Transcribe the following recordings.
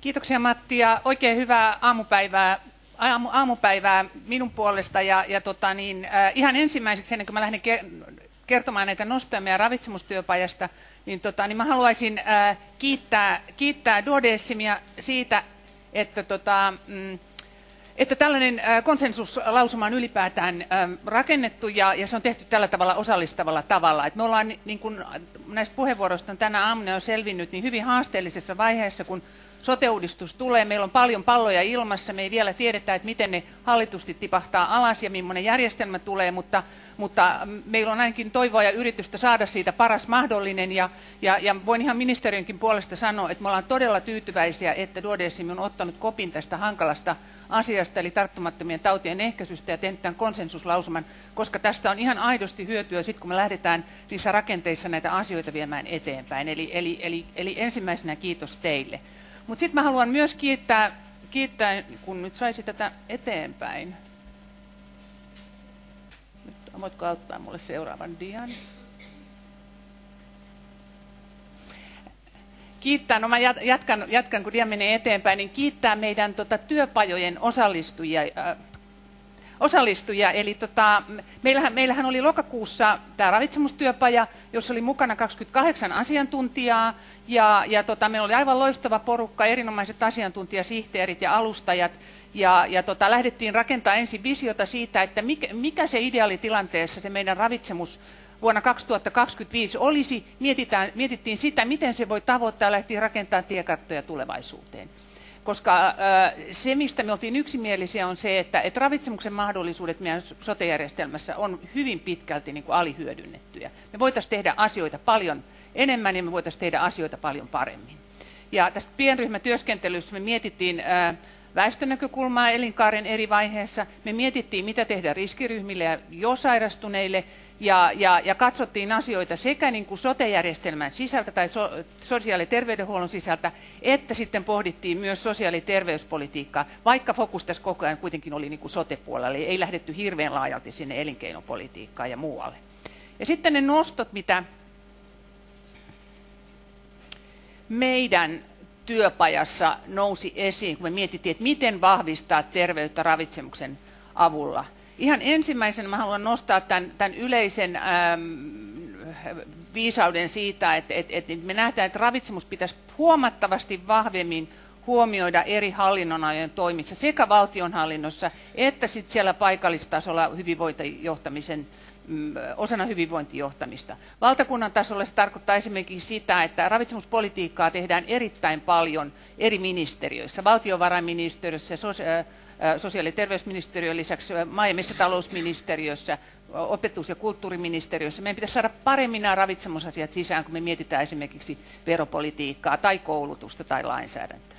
Kiitoksia Matti ja oikein hyvää aamupäivää, aamu, aamupäivää minun puolesta. Ja, ja tota niin, äh, ihan ensimmäiseksi, ennen kuin mä lähden kertomaan näitä nostoja meidän ravitsemustyöpajasta, niin, tota, niin mä haluaisin äh, kiittää, kiittää Duodecimia siitä, että, tota, mm, että tällainen äh, konsensuslausuma on ylipäätään äh, rakennettu ja, ja se on tehty tällä tavalla osallistavalla tavalla. Et me ollaan, niin kuin näistä puheenvuoroista on tänä aamuna jo selvinnyt, niin hyvin haasteellisessa vaiheessa, kun sote-uudistus tulee. Meillä on paljon palloja ilmassa. Me ei vielä tiedetä, että miten ne hallitusti tipahtaa alas ja millainen järjestelmä tulee, mutta, mutta meillä on ainakin toivoa ja yritystä saada siitä paras mahdollinen. Ja, ja, ja voin ihan ministeriönkin puolesta sanoa, että me ollaan todella tyytyväisiä, että Duodecim on ottanut kopin tästä hankalasta asiasta, eli tarttumattomien tautien ehkäisystä ja tehnyt tämän konsensuslausuman, koska tästä on ihan aidosti hyötyä sitten, kun me lähdetään niissä rakenteissa näitä asioita viemään eteenpäin. Eli, eli, eli, eli ensimmäisenä kiitos teille. Mutta sitten mä haluan myös kiittää, kiittää, kun nyt saisi tätä eteenpäin. Nyt voitko auttaa mulle seuraavan dian? kiittää, no mä jatkan, jatkan kun dia menee eteenpäin, niin kiittää meidän tota, työpajojen osallistujia, osallistujia. Eli tota, meillähän, meillähän oli lokakuussa tämä ravitsemustyöpaja, jossa oli mukana 28 asiantuntijaa. Ja, ja tota, meillä oli aivan loistava porukka, erinomaiset asiantuntijasihteerit ja alustajat. Ja, ja tota, lähdettiin rakentaa ensin visiota siitä, että mikä, mikä se ideaalitilanteessa se meidän ravitsemus vuonna 2025 olisi, mietitään, mietittiin sitä, miten se voi tavoittaa ja lähtiin rakentamaan tiekarttoja tulevaisuuteen koska se, mistä me oltiin yksimielisiä, on se, että, että ravitsemuksen mahdollisuudet meidän sotejärjestelmässä on hyvin pitkälti niin kuin alihyödynnettyjä. Me voitaisiin tehdä asioita paljon enemmän ja me voitaisiin tehdä asioita paljon paremmin. Ja tästä pienryhmätyöskentelyssä me mietittiin väestönäkökulmaa elinkaaren eri vaiheissa. Me mietittiin, mitä tehdä riskiryhmille ja jo sairastuneille, ja, ja, ja katsottiin asioita sekä niin kuin sote-järjestelmän sisältä tai so, sosiaali- ja terveydenhuollon sisältä, että sitten pohdittiin myös sosiaali- ja terveyspolitiikkaa, vaikka fokus tässä koko ajan kuitenkin oli niin kuin sote-puolella, eli ei lähdetty hirveän laajalti sinne elinkeinopolitiikkaan ja muualle. Ja sitten ne nostot, mitä meidän työpajassa nousi esiin, kun me mietittiin, että miten vahvistaa terveyttä ravitsemuksen avulla. Ihan ensimmäisenä haluan nostaa tämän, tämän yleisen äm, viisauden siitä, että, että, että me nähdään, että ravitsemus pitäisi huomattavasti vahvemmin huomioida eri hallinnonalojen toimissa sekä valtionhallinnossa että sit siellä paikallistasolla hyvinvointijohtamisen Mm, osana hyvinvointijohtamista. Valtakunnan tasolla se tarkoittaa esimerkiksi sitä, että ravitsemuspolitiikkaa tehdään erittäin paljon eri ministeriöissä, valtiovarainministeriössä, sosiaali- ja terveysministeriön lisäksi maa- ja metsätalousministeriössä, opetus- ja kulttuuriministeriössä. Meidän pitäisi saada paremmin nämä ravitsemusasiat sisään, kun me mietitään esimerkiksi veropolitiikkaa tai koulutusta tai lainsäädäntöä.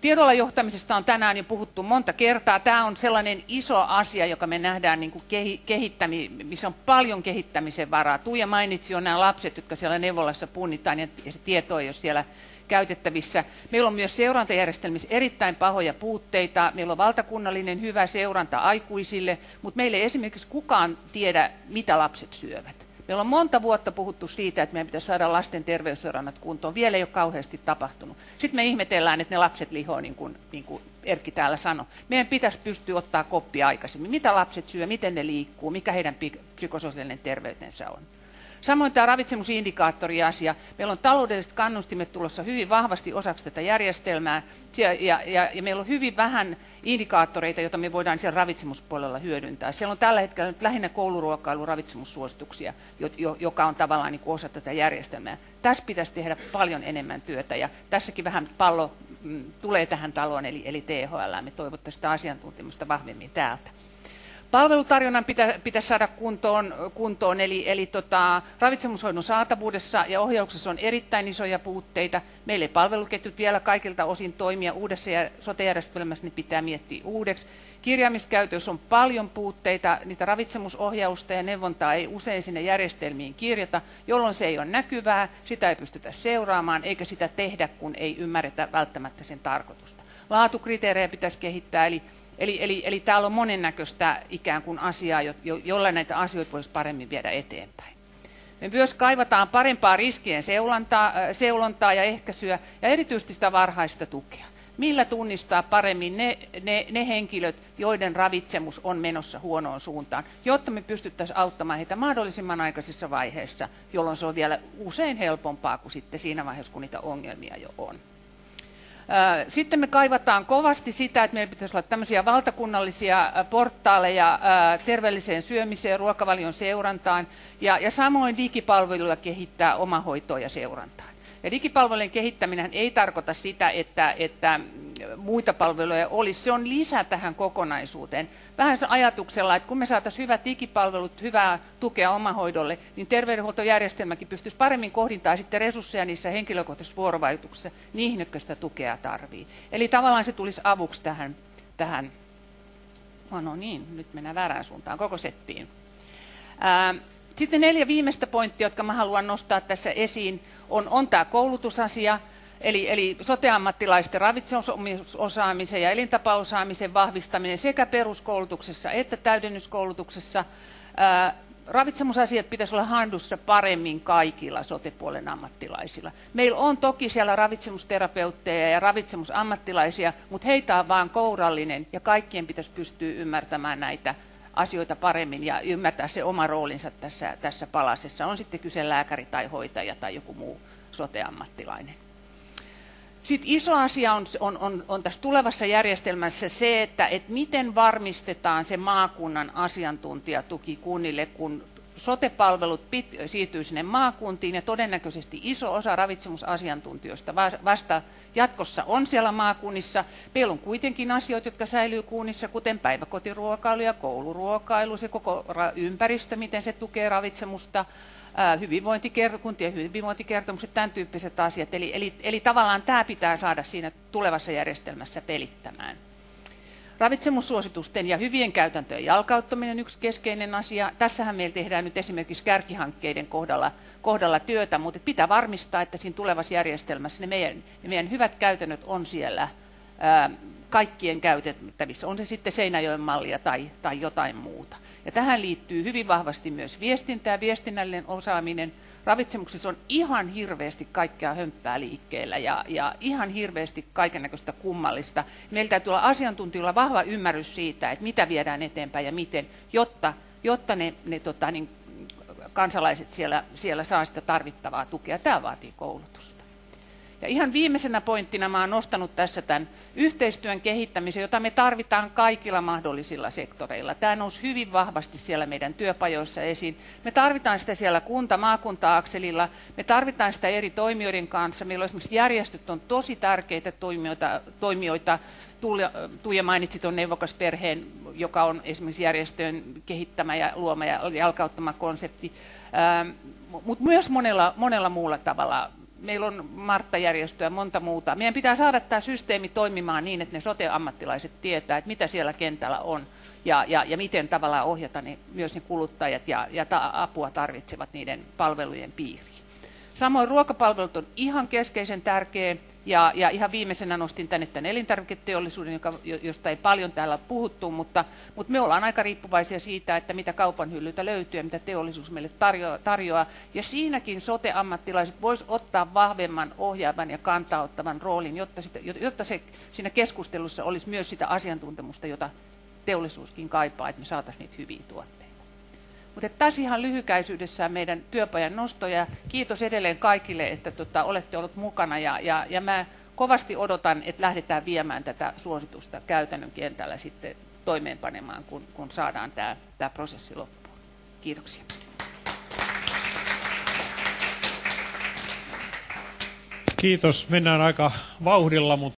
Tiedolla johtamisesta on tänään jo puhuttu monta kertaa. Tämä on sellainen iso asia, joka me nähdään niin kuin kehittämi, missä on paljon kehittämisen varaa. Tuija mainitsi jo nämä lapset, jotka siellä neuvolassa punnitaan ja se tieto ei ole siellä käytettävissä. Meillä on myös seurantajärjestelmissä erittäin pahoja puutteita. Meillä on valtakunnallinen hyvä seuranta aikuisille, mutta meillä ei esimerkiksi kukaan tiedä, mitä lapset syövät. Meillä on monta vuotta puhuttu siitä, että meidän pitäisi saada lasten terveysseurannat kuntoon. Vielä ei ole kauheasti tapahtunut. Sitten me ihmetellään, että ne lapset lihoo, niin kuin, niin kuin Erkki täällä sanoi. Meidän pitäisi pystyä ottaa koppia aikaisemmin. Mitä lapset syö, miten ne liikkuu, mikä heidän psykososiaalinen terveytensä on. Samoin tämä ravitsemusindikaattoriasia. Meillä on taloudelliset kannustimet tulossa hyvin vahvasti osaksi tätä järjestelmää, ja, ja, ja, meillä on hyvin vähän indikaattoreita, joita me voidaan siellä ravitsemuspuolella hyödyntää. Siellä on tällä hetkellä nyt lähinnä kouluruokailu ravitsemussuosituksia, jo, jo, joka on tavallaan niin kuin osa tätä järjestelmää. Tässä pitäisi tehdä paljon enemmän työtä, ja tässäkin vähän pallo mm, tulee tähän taloon, eli, eli THL. Me toivottaisiin sitä asiantuntemusta vahvemmin täältä. Palvelutarjonnan pitä, pitäisi saada kuntoon, kuntoon eli, eli tota, ravitsemushoidon saatavuudessa ja ohjauksessa on erittäin isoja puutteita. Meillä ei palveluketjut vielä kaikilta osin toimia uudessa sote-järjestelmässä, niin pitää miettiä uudeksi. Kirjaamiskäytössä on paljon puutteita, niitä ravitsemusohjausta ja neuvontaa ei usein sinne järjestelmiin kirjata, jolloin se ei ole näkyvää, sitä ei pystytä seuraamaan eikä sitä tehdä, kun ei ymmärretä välttämättä sen tarkoitusta. Laatukriteerejä pitäisi kehittää, eli Eli, eli, eli täällä on monennäköistä ikään kuin asiaa, jo, jo, jolla näitä asioita voisi paremmin viedä eteenpäin. Me myös kaivataan parempaa riskien seulontaa, seulontaa ja ehkäisyä ja erityisesti sitä varhaista tukea. Millä tunnistaa paremmin ne, ne, ne henkilöt, joiden ravitsemus on menossa huonoon suuntaan, jotta me pystyttäisiin auttamaan heitä mahdollisimman aikaisissa vaiheissa, jolloin se on vielä usein helpompaa kuin sitten siinä vaiheessa, kun niitä ongelmia jo on. Sitten me kaivataan kovasti sitä, että meillä pitäisi olla tämmöisiä valtakunnallisia portaaleja terveelliseen syömiseen, ruokavalion seurantaan ja, ja samoin digipalveluilla kehittää omahoitoa ja seurantaa. Ja digipalvelujen kehittäminen ei tarkoita sitä, että, että muita palveluja olisi. Se on lisä tähän kokonaisuuteen. Vähän se ajatuksella, että kun me saataisiin hyvät digipalvelut, hyvää tukea omahoidolle, niin terveydenhuoltojärjestelmäkin pystyisi paremmin kohdintaa sitten resursseja niissä henkilökohtaisissa vuorovaikutuksissa niihin, jotka sitä tukea tarvii. Eli tavallaan se tulisi avuksi tähän, tähän oh, no niin, nyt mennään väärään suuntaan, koko settiin. Ää, sitten neljä viimeistä pointtia, jotka mä haluan nostaa tässä esiin, on, on tämä koulutusasia, eli, eli soteammattilaisten ravitsemusosaamisen ja elintapaosaamisen vahvistaminen sekä peruskoulutuksessa että täydennyskoulutuksessa. Ää, ravitsemusasiat pitäisi olla handussa paremmin kaikilla sotepuolen ammattilaisilla. Meillä on toki siellä ravitsemusterapeutteja ja ravitsemusammattilaisia, mutta heitä on vain kourallinen ja kaikkien pitäisi pystyä ymmärtämään näitä asioita paremmin ja ymmärtää se oma roolinsa tässä, tässä palasessa. On sitten kyse lääkäri tai hoitaja tai joku muu soteammattilainen. Sitten iso asia on, on, on, on tässä tulevassa järjestelmässä se, että et miten varmistetaan se maakunnan asiantuntijatuki kunnille, kun sote-palvelut siirtyy sinne maakuntiin ja todennäköisesti iso osa ravitsemusasiantuntijoista vasta jatkossa on siellä maakunnissa. Meillä on kuitenkin asioita, jotka säilyy kunnissa, kuten päiväkotiruokailu ja kouluruokailu, se koko ympäristö, miten se tukee ravitsemusta, kuntien hyvinvointikertomukset, tämän tyyppiset asiat. Eli, eli, eli tavallaan tämä pitää saada siinä tulevassa järjestelmässä pelittämään. Ravitsemussuositusten ja hyvien käytäntöjen jalkauttaminen on yksi keskeinen asia. Tässähän meillä tehdään nyt esimerkiksi kärkihankkeiden kohdalla, kohdalla työtä, mutta pitää varmistaa, että siinä tulevassa järjestelmässä ne meidän, ne meidän hyvät käytännöt on siellä kaikkien käytettävissä, on se sitten Seinäjoen mallia tai, tai jotain muuta. Ja tähän liittyy hyvin vahvasti myös viestintää, viestinnällinen osaaminen, ravitsemuksessa on ihan hirveästi kaikkea hömppää liikkeellä ja, ja ihan hirveästi kaikennäköistä kummallista. Meillä täytyy olla asiantuntijoilla vahva ymmärrys siitä, että mitä viedään eteenpäin ja miten, jotta, jotta ne, ne tota, niin, kansalaiset siellä, siellä saa sitä tarvittavaa tukea. Tämä vaatii koulutusta. Ja ihan viimeisenä pointtina mä olen nostanut tässä tämän yhteistyön kehittämisen, jota me tarvitaan kaikilla mahdollisilla sektoreilla. Tämä nousi hyvin vahvasti siellä meidän työpajoissa esiin. Me tarvitaan sitä siellä kunta-maakunta-akselilla, me tarvitaan sitä eri toimijoiden kanssa. Meillä on esimerkiksi järjestöt on tosi tärkeitä toimijoita, toimijoita Tuija mainitsi tuon neuvokasperheen, joka on esimerkiksi järjestöön kehittämä ja luoma ja jalkauttama konsepti, mutta myös monella, monella muulla tavalla meillä on Martta-järjestöä ja monta muuta. Meidän pitää saada tämä systeemi toimimaan niin, että ne sote-ammattilaiset tietää, että mitä siellä kentällä on ja, ja, ja miten tavallaan ohjata ne, myös ne kuluttajat ja, ja ta, apua tarvitsevat niiden palvelujen piiriin. Samoin ruokapalvelut on ihan keskeisen tärkeä ja, ja ihan viimeisenä nostin tänne tämän elintarviketeollisuuden, joka, josta ei paljon täällä puhuttu, mutta, mutta me ollaan aika riippuvaisia siitä, että mitä kaupan hyllyltä löytyy ja mitä teollisuus meille tarjoaa. tarjoaa. Ja siinäkin sote-ammattilaiset vois ottaa vahvemman ohjaavan ja kantauttavan roolin, jotta, sitä, jotta se siinä keskustelussa olisi myös sitä asiantuntemusta, jota teollisuuskin kaipaa, että me saataisiin niitä hyviä tuotteita. Mutta tässä ihan lyhykäisyydessään meidän työpajan nostoja. Kiitos edelleen kaikille, että tota, olette olleet mukana ja, ja, ja mä kovasti odotan, että lähdetään viemään tätä suositusta käytännön kentällä sitten toimeenpanemaan, kun, kun saadaan tämä, tämä prosessi loppuun. Kiitoksia. Kiitos. Mennään aika vauhdilla, mutta